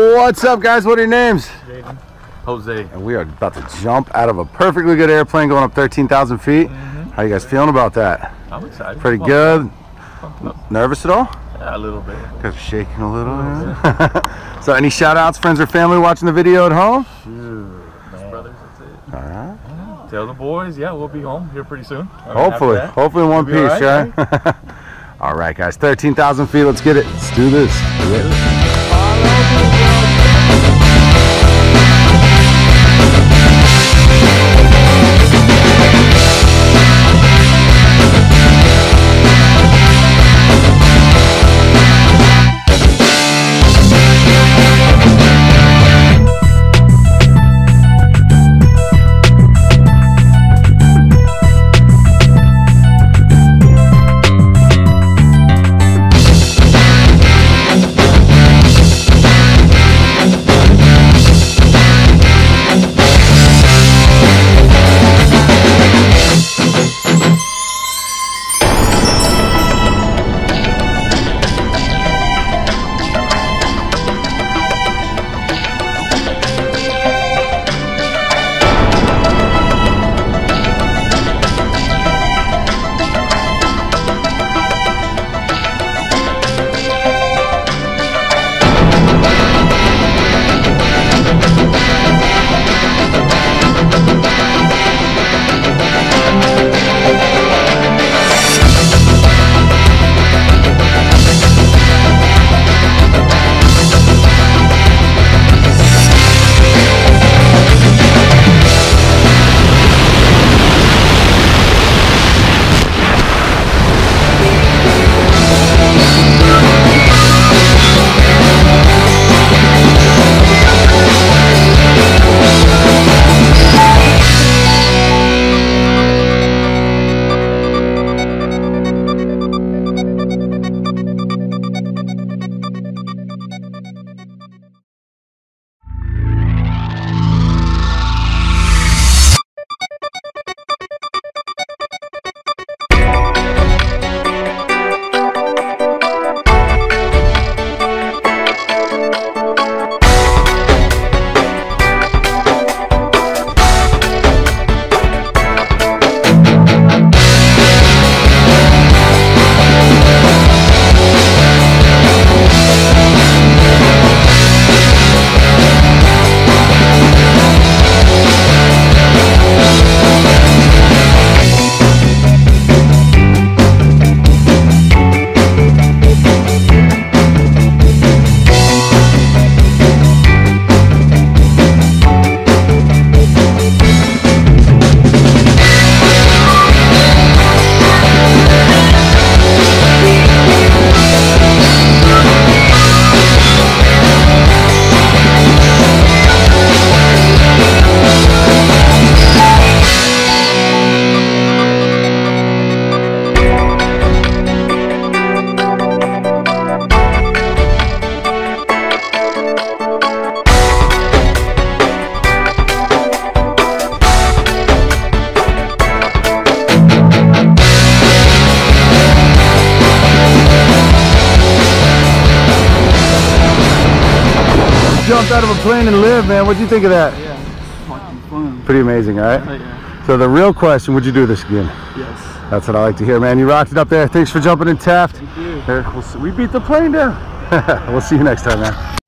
What's up, guys? What are your names? Jayden. Jose. And we are about to jump out of a perfectly good airplane going up 13,000 feet. Mm-hmm. How you guys feeling about that? I'm excited. Pretty Pumped good. up. Nervous at all? Yeah, a little bit. Guys are shaking a little. yeah. so, any shout outs, friends or family watching the video at home? Just brothers, that's it. All right. Tell the boys, yeah, we'll be home here pretty soon. I mean, Hopefully, hopefully in one We'll piece, all right? all right, guys. 13,000 feet. Let's get it. Let's do this. Do it. Jumped out of a plane and lived, man. What'd you think of that? Yeah. Pretty amazing, all right? Yeah. So the real question, would you do this again? Yes. That's what I like to hear, man. You rocked it up there. Thanks for jumping in, Taft. Thank you. There, we'll see- we beat the plane down. we'll see you next time, man.